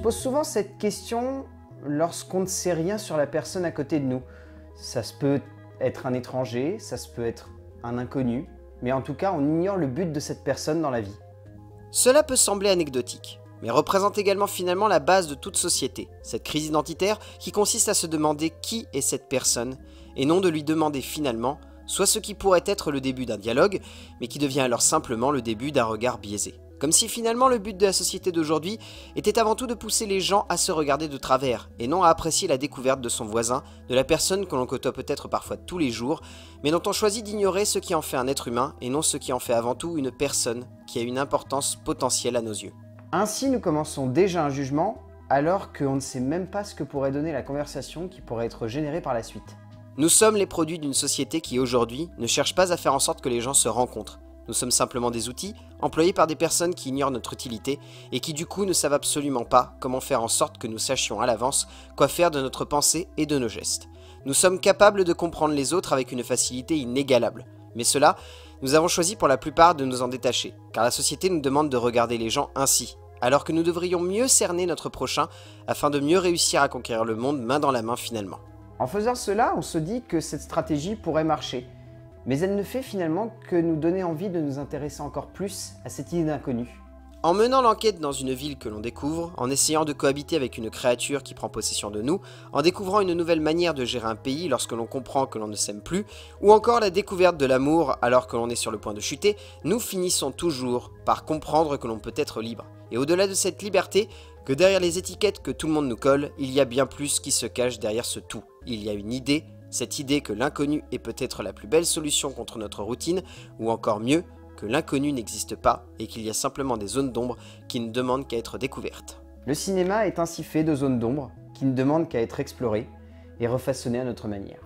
pose souvent cette question lorsqu'on ne sait rien sur la personne à côté de nous. Ça se peut être un étranger, ça se peut être un inconnu, mais en tout cas on ignore le but de cette personne dans la vie. Cela peut sembler anecdotique, mais représente également finalement la base de toute société, cette crise identitaire qui consiste à se demander qui est cette personne, et non de lui demander finalement soit ce qui pourrait être le début d'un dialogue, mais qui devient alors simplement le début d'un regard biaisé. Comme si finalement le but de la société d'aujourd'hui était avant tout de pousser les gens à se regarder de travers, et non à apprécier la découverte de son voisin, de la personne que l'on côtoie peut-être parfois tous les jours, mais dont on choisit d'ignorer ce qui en fait un être humain, et non ce qui en fait avant tout une personne qui a une importance potentielle à nos yeux. Ainsi, nous commençons déjà un jugement alors qu'on ne sait même pas ce que pourrait donner la conversation qui pourrait être générée par la suite. Nous sommes les produits d'une société qui aujourd'hui ne cherche pas à faire en sorte que les gens se rencontrent, nous sommes simplement des outils, employés par des personnes qui ignorent notre utilité et qui du coup ne savent absolument pas comment faire en sorte que nous sachions à l'avance quoi faire de notre pensée et de nos gestes. Nous sommes capables de comprendre les autres avec une facilité inégalable. Mais cela, nous avons choisi pour la plupart de nous en détacher, car la société nous demande de regarder les gens ainsi, alors que nous devrions mieux cerner notre prochain afin de mieux réussir à conquérir le monde main dans la main finalement. En faisant cela, on se dit que cette stratégie pourrait marcher, mais elle ne fait finalement que nous donner envie de nous intéresser encore plus à cette idée d'inconnu. En menant l'enquête dans une ville que l'on découvre, en essayant de cohabiter avec une créature qui prend possession de nous, en découvrant une nouvelle manière de gérer un pays lorsque l'on comprend que l'on ne s'aime plus, ou encore la découverte de l'amour alors que l'on est sur le point de chuter, nous finissons toujours par comprendre que l'on peut être libre. Et au-delà de cette liberté, que derrière les étiquettes que tout le monde nous colle, il y a bien plus qui se cache derrière ce tout. Il y a une idée, cette idée que l'inconnu est peut-être la plus belle solution contre notre routine, ou encore mieux, que l'inconnu n'existe pas et qu'il y a simplement des zones d'ombre qui ne demandent qu'à être découvertes. Le cinéma est ainsi fait de zones d'ombre qui ne demandent qu'à être explorées et refaçonnées à notre manière.